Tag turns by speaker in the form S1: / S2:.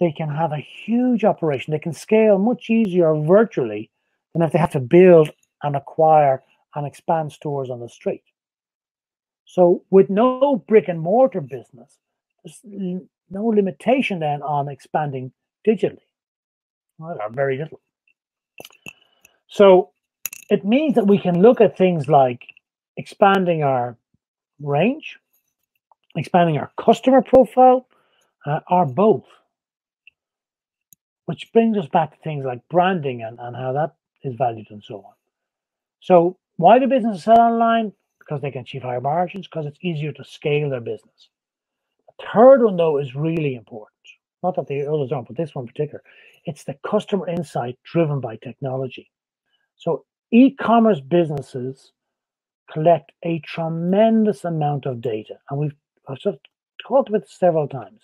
S1: they can have a huge operation. They can scale much easier virtually than if they have to build and acquire and expand stores on the street. So, with no brick and mortar business, there's no limitation then on expanding digitally, or very little. So, it means that we can look at things like expanding our range, expanding our customer profile, uh, or both. Which brings us back to things like branding and, and how that is valued and so on. So, why do businesses sell online? Because they can achieve higher margins, because it's easier to scale their business. The third one, though, is really important. Not that the others aren't, but this one in particular. It's the customer insight driven by technology. So, e commerce businesses collect a tremendous amount of data. And we've I've talked about this several times.